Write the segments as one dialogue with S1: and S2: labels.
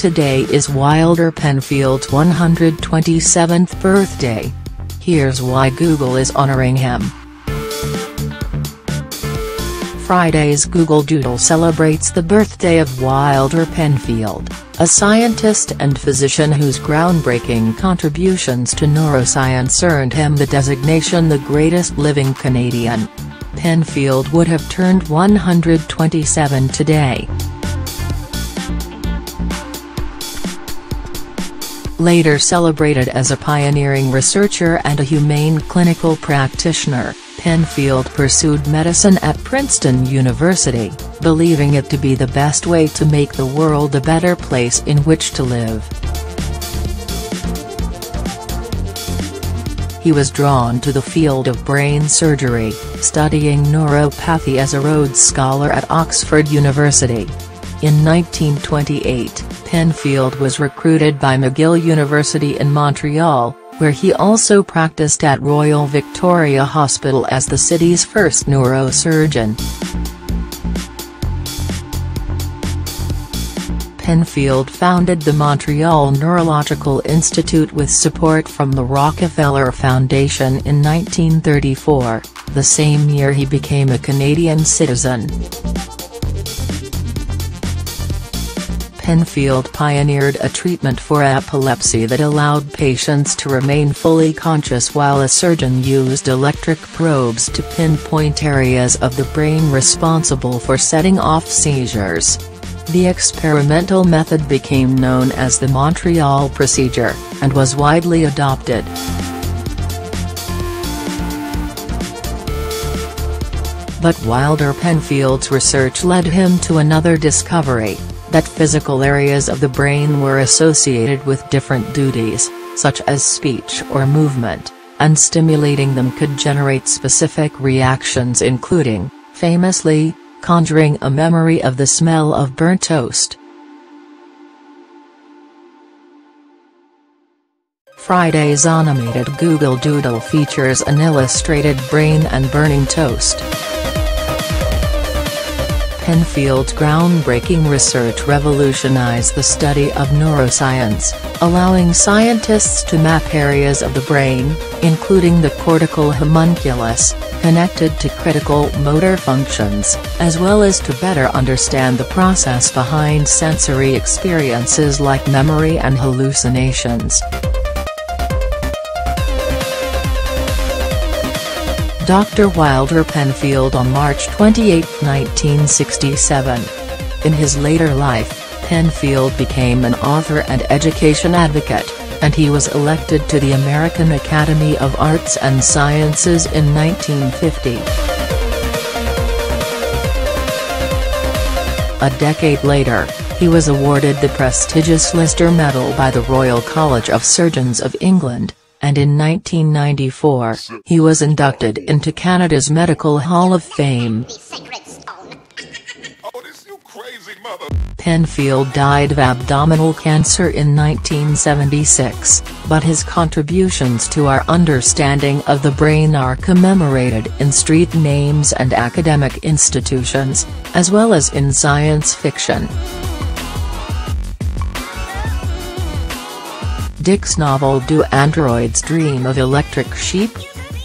S1: Today is Wilder Penfield's 127th birthday. Here's why Google is honoring him. Friday's Google Doodle celebrates the birthday of Wilder Penfield, a scientist and physician whose groundbreaking contributions to neuroscience earned him the designation the greatest living Canadian. Penfield would have turned 127 today. Later celebrated as a pioneering researcher and a humane clinical practitioner, Penfield pursued medicine at Princeton University, believing it to be the best way to make the world a better place in which to live. He was drawn to the field of brain surgery, studying neuropathy as a Rhodes Scholar at Oxford University. In 1928, Penfield was recruited by McGill University in Montreal, where he also practiced at Royal Victoria Hospital as the city's first neurosurgeon. Penfield founded the Montreal Neurological Institute with support from the Rockefeller Foundation in 1934, the same year he became a Canadian citizen. Penfield pioneered a treatment for epilepsy that allowed patients to remain fully conscious while a surgeon used electric probes to pinpoint areas of the brain responsible for setting off seizures. The experimental method became known as the Montreal procedure, and was widely adopted. But Wilder Penfield's research led him to another discovery that physical areas of the brain were associated with different duties, such as speech or movement, and stimulating them could generate specific reactions including, famously, conjuring a memory of the smell of burnt toast. Friday's animated Google Doodle features an illustrated brain and burning toast. Penfield's groundbreaking research revolutionized the study of neuroscience, allowing scientists to map areas of the brain, including the cortical homunculus, connected to critical motor functions, as well as to better understand the process behind sensory experiences like memory and hallucinations. Dr. Wilder Penfield on March 28, 1967. In his later life, Penfield became an author and education advocate, and he was elected to the American Academy of Arts and Sciences in 1950. A decade later, he was awarded the prestigious Lister Medal by the Royal College of Surgeons of England, and in 1994, he was inducted into Canada's Medical Hall of Fame. Penfield died of abdominal cancer in 1976, but his contributions to our understanding of the brain are commemorated in street names and academic institutions, as well as in science fiction. Dick's novel Do Androids Dream of Electric Sheep?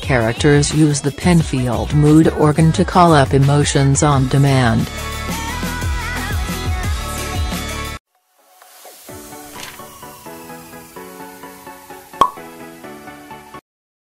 S1: Characters use the Penfield mood organ to call up emotions on demand.